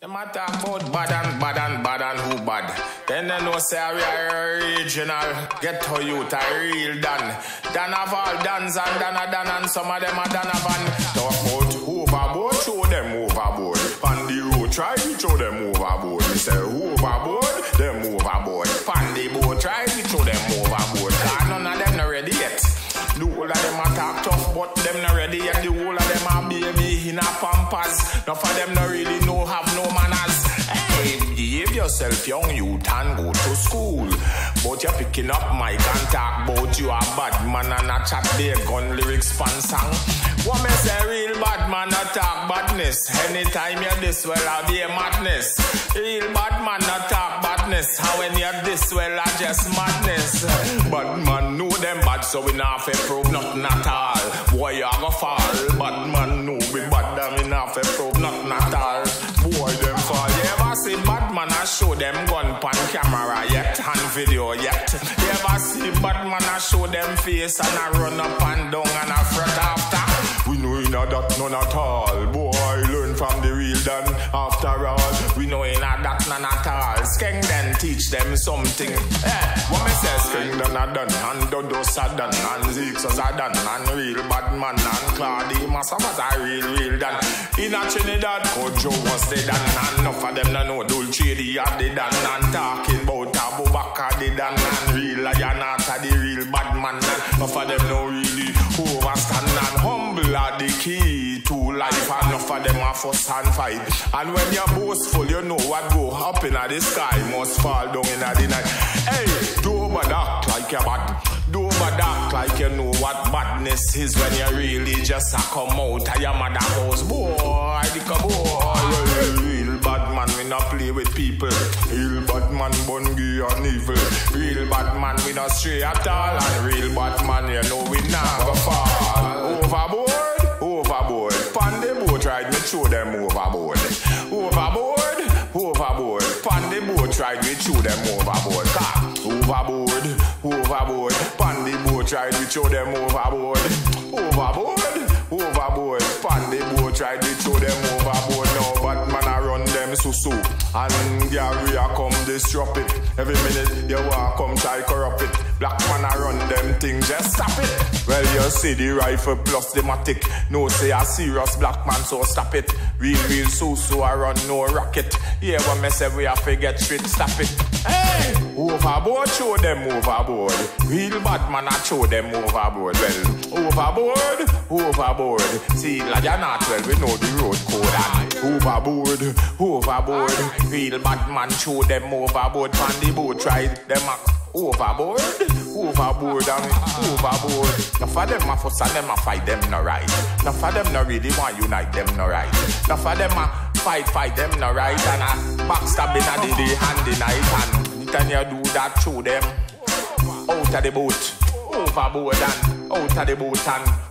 Them a talk about bad and bad and bad and who bad. Then they know say we are original. Get to youth a real Dan. Dan of all Dans and Dan a Dan and some of them a Dan of van. Talk about overboard, show them overboard. On the road, try to show them overboard. Me say overboard, them overboard. On the boat, try to show them overboard. Cause none of them not ready yet. The whole of them a talk tough, but them not ready yet. The whole of them a baby in a pampas. None of them not really know have yourself, young youth, and go to school. But you're picking up my talk about you a bad man and a chat their gun lyrics pan song. What me say real bad man a talk badness. Anytime you're this well I be a madness. Real bad man a talk badness. How when you're this well I just madness. Bad man know them bad so we not fi prove nothing at all. Boy you a go fall. Bad man show them gun pan camera yet and video yet? You ever see bad man a show them face and a run up and down and a fret after? We know in that none at all. Boy, learn from the real Dan. After all, we know in that none at all. Skeng teach them something. Eh, what me say, Skeng then a done, and Dudus a done, and Zeeks a done, and real bad man, and Claudie Massop was a real, real Dan. In a Trinidad, Kojo was the Dan, and enough of them no know Dole Chadee the Dan, and talking about Abubakar the Dan, and real Ayanata the real bad man, enough of them no really fuss and fight. And when you're boastful, you know what go up in the sky must fall down in the night. Hey, do over act like you're bad. Do over act like you know what badness is when you really just a come out of your mother house. Boy, the boy. Real bad man, we not play with people. Real bad man, bungy and evil. Real bad man, we not stray at all. And real bad man, you know we go fall. Overboard. Ride, me show them overboard. Overboard, overboard. Pan the boat ride, we show them overboard. Car, overboard, overboard. Pan the boat ride, we show them overboard. Overboard, overboard. Pan the boat ride, we show them overboard. Now bad man a run them so And Gary a come disrupt it. Every minute you want come try corrupt it. Black man a run them things, just stop it. Well you see the rifle plus the matic. No say a serious black man, so stop it. Real, real so so I run no rocket. Yeah, what me say we have to get straight, stop it. Hey, overboard, show them overboard. Real bad man, I show them overboard. Well, overboard, overboard. See, like you're not well, we know the road code and overboard, overboard. Real bad man, show them overboard. On the boat, try them a overboard, overboard, and overboard. Enough of them a fuss and them a fight them no right. Enough of them no really want unite them no right. Enough of them a fight, fight them no right. And a backstabbing a the day and the night. And can you do that through them? Out of the boat, overboard and out of the boat and